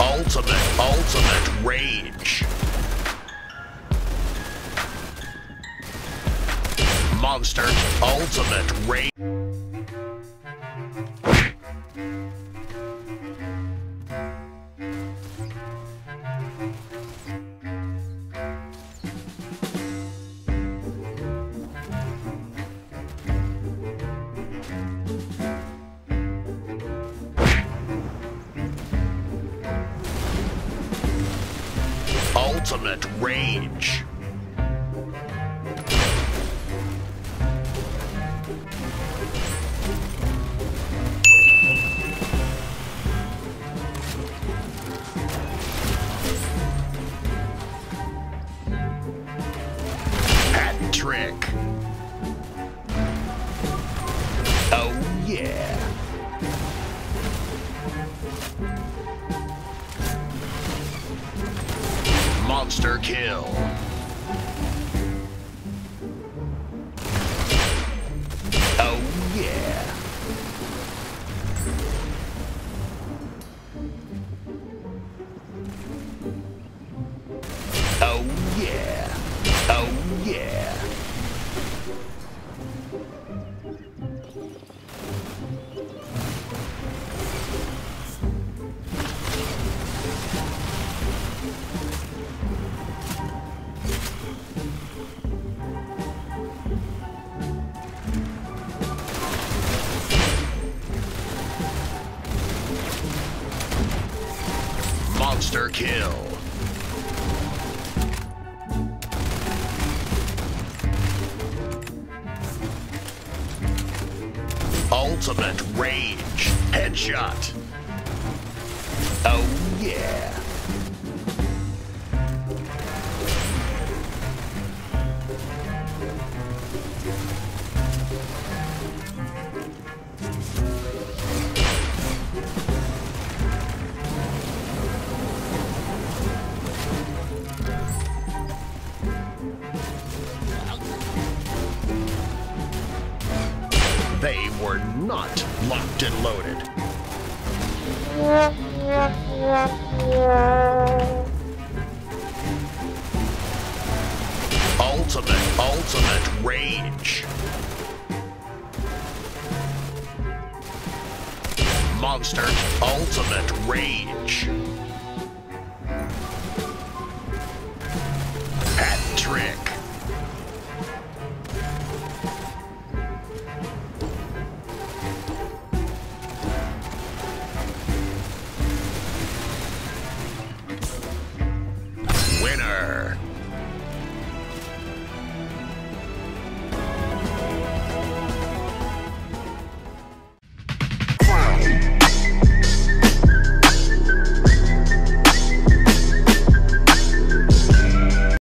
Ultimate, ultimate rage. Monster, ultimate rage. Ultimate rage. Hat trick. Oh yeah. Monster kill. Oh yeah. Oh yeah. Oh yeah. Monster kill. Ultimate rage. Headshot. Oh yeah. They were not locked and loaded. Ultimate, ultimate rage. Monster, ultimate rage.